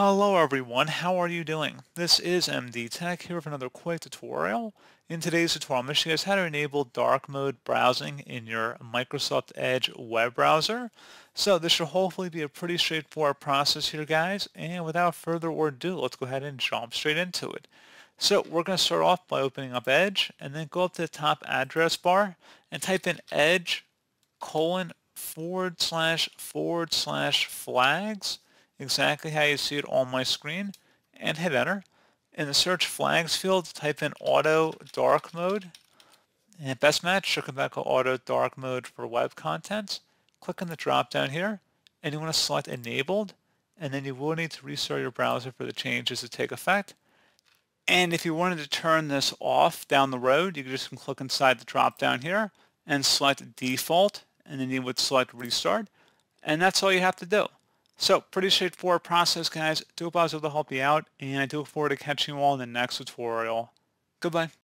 Hello everyone, how are you doing? This is MD Tech here with another quick tutorial. In today's tutorial, I'm going to show you guys how to enable dark mode browsing in your Microsoft Edge web browser. So this should hopefully be a pretty straightforward process here guys, and without further ado, let's go ahead and jump straight into it. So we're going to start off by opening up Edge, and then go up to the top address bar, and type in edge colon forward slash forward slash flags exactly how you see it on my screen and hit enter. In the search flags field, type in auto dark mode. And best match should come back with auto dark mode for web content. Click on the drop down here and you want to select enabled and then you will need to restart your browser for the changes to take effect. And if you wanted to turn this off down the road, you can just click inside the drop down here and select default and then you would select restart and that's all you have to do. So pretty straightforward process, guys. Do hope I was able to help you out, and I do look forward to catching you all in the next tutorial. Goodbye.